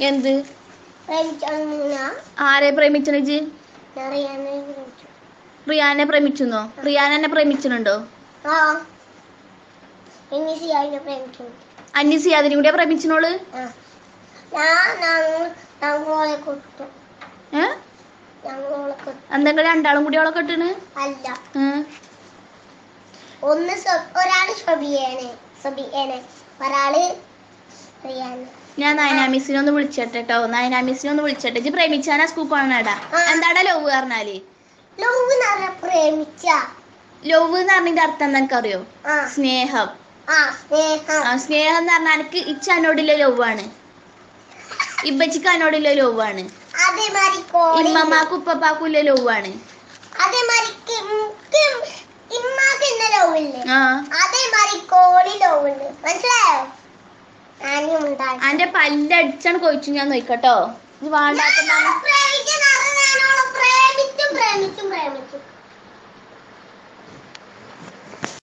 എന്ത്? ആരെ പ്രേമിച്ചണിജ് റിയാനെ പ്രേമിച്ചെന്നോ? റിയാൻ എന്നെ പ്രേമിച്ചിട്ടുണ്ടോ ആ. ഇനി സിയായിനെ പ്രേമിച്ചു അന്യ സിയാദിനും കൂടിയാ പ്രേമിച്ചിനോൾ എന്തെങ്കിലും രണ്ടാളും കൂടി അവളെ കെട്ടണ്? അല്ല. ഒന്ന് ഒരാൾ ഷൊബിയേനെ സൊബിയേനെ. ഒരാൾ ഞാൻ നയനാമിസിനെ ഒന്ന് വിളിച്ചട്ടെ കേട്ടോ നയനാമിസിനെ ഒന്ന് വിളിച്ചട്ടെ. ഇജ്ജ് പ്രേമിച്ചാനാ സ്കൂൾ ആ. എന്താടാ ലവ് പറഞ്ഞാൽ? ലവ് പ്രേമിച്ച. ലവ് എന്ന് പറഞ്ഞതിന്റെ അർത്ഥം ആ. സ്നേഹം. സ്നേഹം. എന്ന് പറഞ്ഞാൽ എനിക്ക് ഇച്ചാനോടുള്ള ലവ് ആണ്. ഇബച്ചിക്ക് അനോടുള്ള ലവ് ആണ്. ഇമ്മമാക്കും ഉപ്പപ്പാക്കും ഉള്ള ലവ് ആണ്. ആ. അതേമാതിരി കോളി ലവ് ഉണ്ട് മനസ്സിലായോ? അന്റെ പല്ലടിച്ചാണ് കൊഴിച്ചു ഞാൻ നോക്കട്ടോ ഇത് വേണ്ടാത്ത